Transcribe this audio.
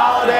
all day.